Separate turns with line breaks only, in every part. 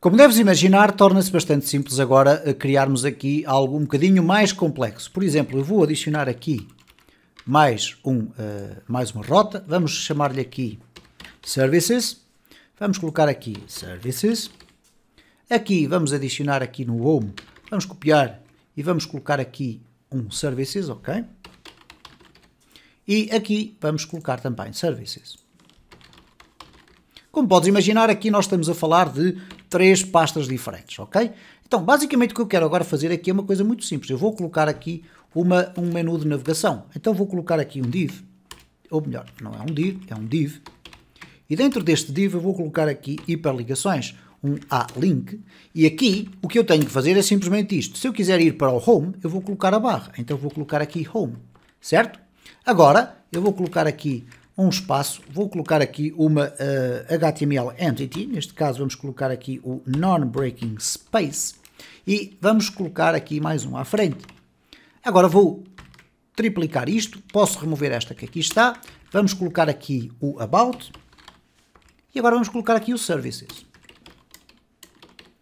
Como deves imaginar, torna-se bastante simples agora a criarmos aqui algo um bocadinho mais complexo. Por exemplo, eu vou adicionar aqui mais, um, uh, mais uma rota, vamos chamar-lhe aqui Services, vamos colocar aqui Services, aqui vamos adicionar aqui no Home, vamos copiar e vamos colocar aqui um Services, ok? E aqui vamos colocar também Services. Como podes imaginar, aqui nós estamos a falar de três pastas diferentes, ok? Então, basicamente o que eu quero agora fazer aqui é uma coisa muito simples. Eu vou colocar aqui uma, um menu de navegação. Então vou colocar aqui um div, ou melhor, não é um div, é um div. E dentro deste div eu vou colocar aqui hiperligações, um A-link. E aqui o que eu tenho que fazer é simplesmente isto. Se eu quiser ir para o home, eu vou colocar a barra. Então vou colocar aqui home, certo? Agora eu vou colocar aqui um espaço, vou colocar aqui uma uh, eh, HTML entity, neste caso vamos colocar aqui o non-breaking space e vamos colocar aqui mais um à frente. Agora vou triplicar isto, posso remover esta que aqui está, vamos colocar aqui o about e agora vamos colocar aqui o services.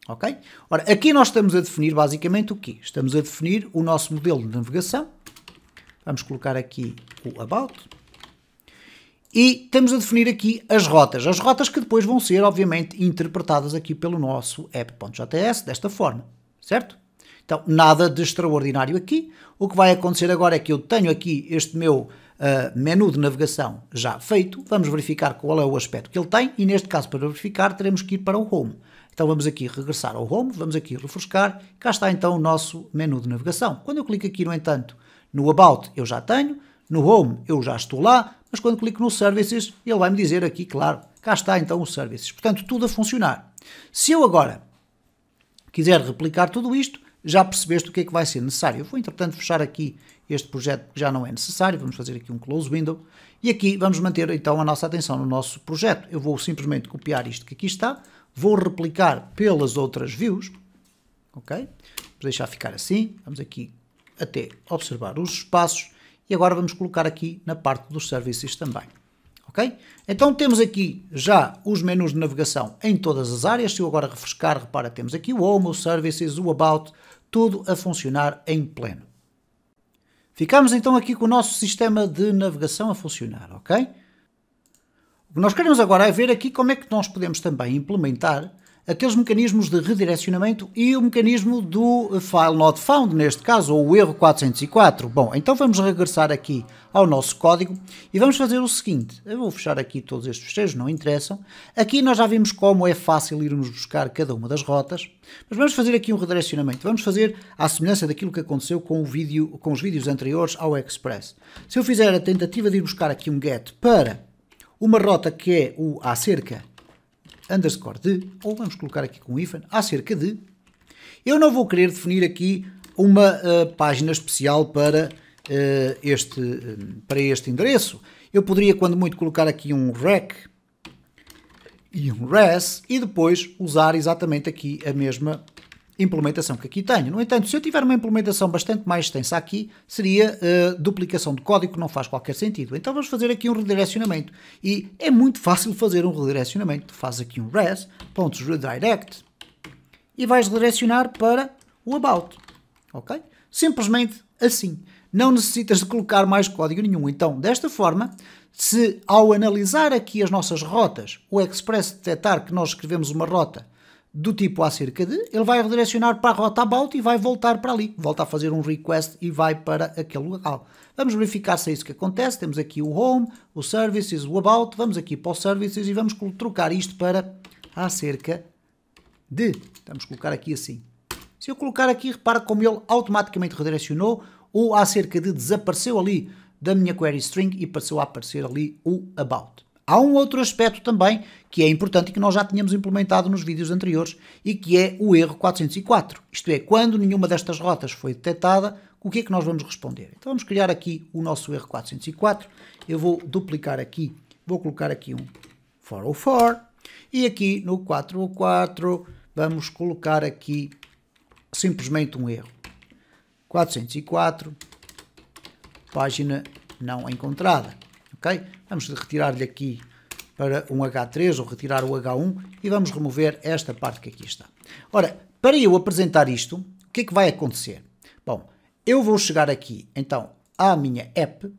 Ok? Ora, aqui nós estamos a definir basicamente o quê? Estamos a definir o nosso modelo de navegação. Vamos colocar aqui o about e temos a definir aqui as rotas. As rotas que depois vão ser, obviamente, interpretadas aqui pelo nosso app.js desta forma, certo? Então, nada de extraordinário aqui. O que vai acontecer agora é que eu tenho aqui este meu uh, menu de navegação já feito. Vamos verificar qual é o aspecto que ele tem e, neste caso, para verificar, teremos que ir para o Home. Então, vamos aqui regressar ao Home, vamos aqui refrescar. Cá está, então, o nosso menu de navegação. Quando eu clico aqui, no entanto, no About, eu já tenho. No Home, eu já estou lá mas quando clico no Services, ele vai me dizer aqui, claro, cá está então o Services. Portanto, tudo a funcionar. Se eu agora quiser replicar tudo isto, já percebeste o que é que vai ser necessário. Eu vou, entretanto, fechar aqui este projeto que já não é necessário. Vamos fazer aqui um close window. E aqui vamos manter então a nossa atenção no nosso projeto. Eu vou simplesmente copiar isto que aqui está, vou replicar pelas outras views, ok? Vamos deixar ficar assim, vamos aqui até observar os espaços e agora vamos colocar aqui na parte dos services também. Ok? Então temos aqui já os menus de navegação em todas as áreas. Se eu agora refrescar, repara, temos aqui o Home, o Services, o About, tudo a funcionar em pleno. Ficamos então aqui com o nosso sistema de navegação a funcionar, ok? O que nós queremos agora é ver aqui como é que nós podemos também implementar aqueles mecanismos de redirecionamento e o mecanismo do file not found, neste caso, ou o erro 404. Bom, então vamos regressar aqui ao nosso código e vamos fazer o seguinte. Eu vou fechar aqui todos estes fecheiros, não interessam. Aqui nós já vimos como é fácil irmos buscar cada uma das rotas, mas vamos fazer aqui um redirecionamento. Vamos fazer à semelhança daquilo que aconteceu com, o vídeo, com os vídeos anteriores ao Express. Se eu fizer a tentativa de ir buscar aqui um get para uma rota que é o acerca underscore de, ou vamos colocar aqui com hífen, acerca de, eu não vou querer definir aqui uma uh, página especial para, uh, este, uh, para este endereço. Eu poderia, quando muito, colocar aqui um rec e um res e depois usar exatamente aqui a mesma implementação que aqui tenho. No entanto, se eu tiver uma implementação bastante mais extensa aqui, seria uh, duplicação de código que não faz qualquer sentido. Então vamos fazer aqui um redirecionamento. E é muito fácil fazer um redirecionamento. Faz aqui um res, pontos redirect, e vais redirecionar para o about. Ok? Simplesmente assim. Não necessitas de colocar mais código nenhum. Então, desta forma, se ao analisar aqui as nossas rotas, o Express detectar que nós escrevemos uma rota do tipo acerca de, ele vai redirecionar para a rota about e vai voltar para ali. Volta a fazer um request e vai para aquele local. Vamos verificar se é isso que acontece. Temos aqui o home, o services, o about. Vamos aqui para o services e vamos trocar isto para acerca de. Vamos colocar aqui assim. Se eu colocar aqui, repara como ele automaticamente redirecionou. O acerca de desapareceu ali da minha query string e passou a aparecer ali o about. Há um outro aspecto também que é importante e que nós já tínhamos implementado nos vídeos anteriores e que é o erro 404. Isto é, quando nenhuma destas rotas foi detectada, o que é que nós vamos responder? Então vamos criar aqui o nosso erro 404. Eu vou duplicar aqui, vou colocar aqui um 404 e aqui no 404 vamos colocar aqui simplesmente um erro. 404, página não encontrada ok? Vamos retirar-lhe aqui para um H3 ou retirar o H1 e vamos remover esta parte que aqui está. Ora, para eu apresentar isto, o que é que vai acontecer? Bom, eu vou chegar aqui então à minha app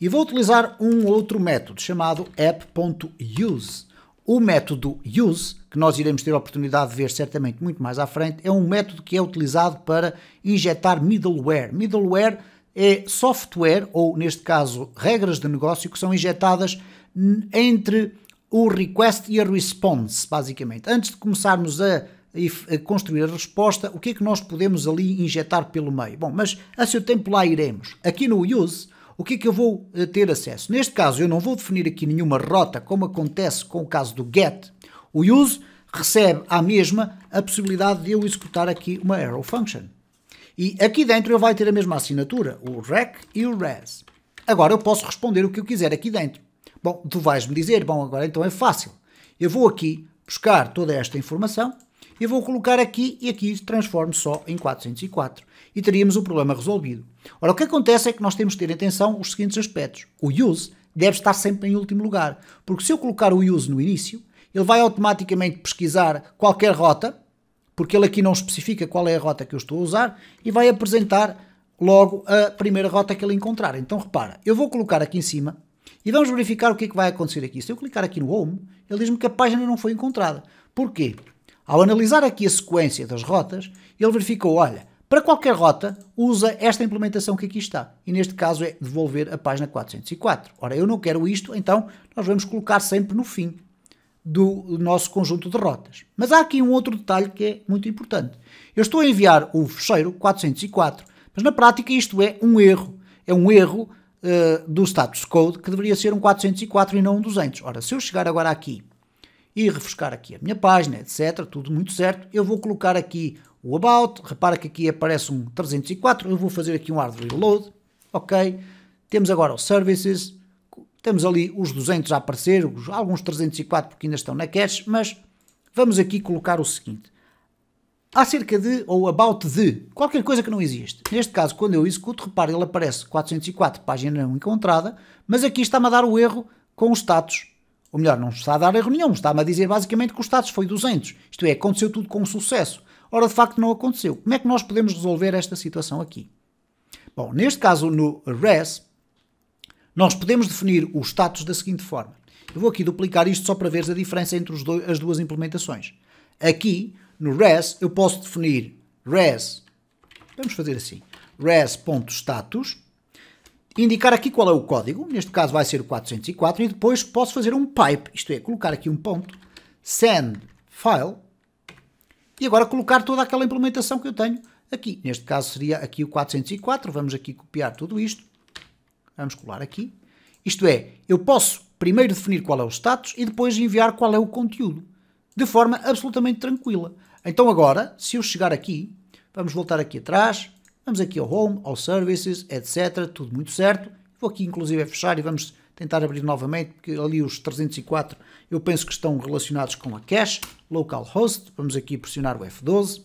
e vou utilizar um outro método chamado app.use. O método use, que nós iremos ter a oportunidade de ver certamente muito mais à frente, é um método que é utilizado para injetar middleware. Middleware é software, ou neste caso, regras de negócio que são injetadas entre o request e a response, basicamente. Antes de começarmos a, a, construir a resposta, o que é que nós podemos ali injetar pelo meio? Bom, mas a seu tempo lá iremos. Aqui no use, o que é que eu vou eh, ter acesso? Neste caso, eu não vou definir aqui nenhuma rota, como acontece com o caso do get. O use recebe à mesma a possibilidade de eu executar aqui uma arrow function. E aqui dentro ele vai ter a mesma assinatura, o rec e o res. Agora eu posso responder o que eu quiser aqui dentro. Bom, tu vais-me dizer, bom, agora então é fácil. Eu vou aqui buscar toda esta informação e vou colocar aqui e aqui transformo só em 404 e teríamos o problema resolvido. Ora, o que acontece é que nós temos que ter atenção os seguintes aspectos. O use deve estar sempre em último lugar, porque se eu colocar o use no início, ele vai automaticamente pesquisar qualquer rota porque ele aqui não especifica qual é a rota que eu estou a usar e vai apresentar logo a primeira rota que ele encontrar. Então repara, eu vou colocar aqui em cima e vamos verificar o que é que vai acontecer aqui. Se eu clicar aqui no Home, ele diz-me que a página não foi encontrada. Porquê? Ao analisar aqui a sequência das rotas, ele verificou, olha, para qualquer rota, usa esta implementação que aqui está. E neste caso é devolver a página 404. Ora, eu não quero isto, então nós vamos colocar sempre no fim do nosso conjunto de rotas. Mas há aqui um outro detalhe que é muito importante. Eu estou a enviar o fecheiro 404, mas na prática isto é um erro. É um erro uh, do status code que deveria ser um 404 e não um 200. Ora, se eu chegar agora aqui e refrescar aqui a minha página, etc., tudo muito certo, eu vou colocar aqui o about, repara que aqui aparece um 304, eu vou fazer aqui um hard reload, ok? Temos agora o services, temos ali os 200 a aparecer, alguns 304 porque ainda estão na cache, mas vamos aqui colocar o seguinte. Acerca de, ou about de, qualquer coisa que não existe. Neste caso, quando eu executo, repare, ele aparece 404, página não encontrada, mas aqui está-me a dar o erro com o status. Ou melhor, não está a dar erro nenhum, está-me a dizer basicamente que o status foi 200. Isto é, aconteceu tudo com sucesso. Ora, de facto, não aconteceu. Como é que nós podemos resolver esta situação aqui? Bom, neste caso, no res, nós podemos definir o status da seguinte forma. Eu vou aqui duplicar isto só para ver a diferença entre dois, as duas implementações. Aqui, no res, eu posso definir res, vamos fazer assim, res.status, indicar aqui qual é o código, neste caso vai ser o 404, e depois posso fazer um pipe, isto é, colocar aqui um ponto, send file, e agora colocar toda aquela implementação que eu tenho aqui. Neste caso seria aqui o 404, vamos aqui copiar tudo isto, Vamos colar aqui. Isto é, eu posso primeiro definir qual é o status e depois enviar qual é o conteúdo. De forma absolutamente tranquila. Então agora, se eu chegar aqui, vamos voltar aqui atrás, vamos aqui ao Home, ao Services, etc. Tudo muito certo. Vou aqui inclusive fechar e vamos tentar abrir novamente, porque ali os 304 eu penso que estão relacionados com a cache, localhost, vamos aqui pressionar o F12,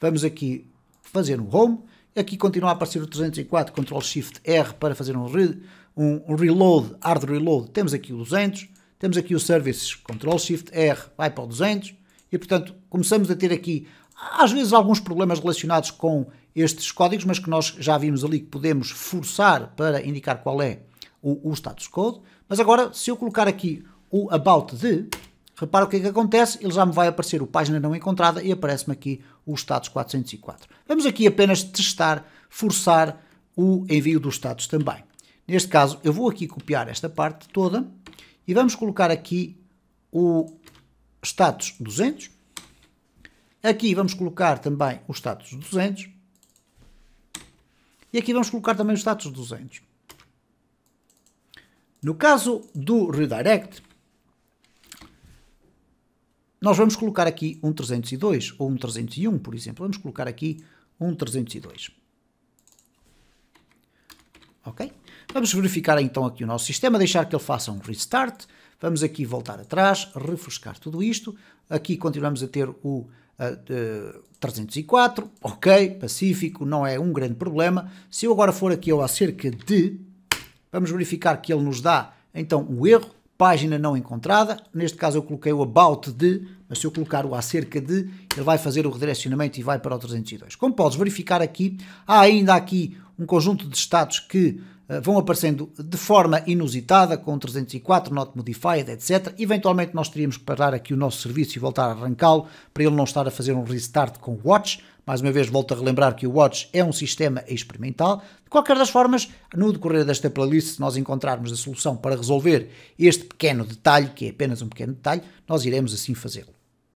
vamos aqui fazer um Home, Aqui continua a aparecer o 304, Ctrl Shift R para fazer um, re, um, reload, hard reload. Temos aqui o 200, temos aqui o services, Ctrl Shift R vai para o 200 e portanto começamos a ter aqui às vezes alguns problemas relacionados com estes códigos, mas que nós já vimos ali que podemos forçar para indicar qual é o, o status code. Mas agora, se eu colocar aqui o about de, repara o que é que acontece, ele já me vai aparecer o página não encontrada e aparece-me aqui o status 404. Vamos aqui apenas testar, forçar o envio dos status também. Neste caso, eu vou aqui copiar esta parte toda e vamos colocar aqui o status 200. Aqui vamos colocar também o status 200. E aqui vamos colocar também o status 200. No caso do redirect, nós vamos colocar aqui um 302 ou um 301, por exemplo. Vamos colocar aqui um 302. Ok? Vamos verificar então aqui o nosso sistema, deixar que ele faça um restart. Vamos aqui voltar atrás, refrescar tudo isto. Aqui continuamos a ter o uh, uh, 304, ok, pacífico, não é um grande problema. Se eu agora for aqui ao acerca de, vamos verificar que ele nos dá então o erro, página não encontrada. Neste caso eu coloquei o about de, mas se eu colocar o acerca de, ele vai fazer o redirecionamento e vai para o 302. Como podes verificar aqui, há ainda aqui um conjunto de estados que vão aparecendo de forma inusitada, com 304, not modified, etc. Eventualmente nós teríamos que parar aqui o nosso serviço e voltar a arrancá-lo, para ele não estar a fazer um restart com Watch. Mais uma vez, volto a relembrar que o Watch é um sistema experimental. De qualquer das formas, no decorrer desta playlist, se nós encontrarmos a solução para resolver este pequeno detalhe, que é apenas um pequeno detalhe, nós iremos assim fazê-lo.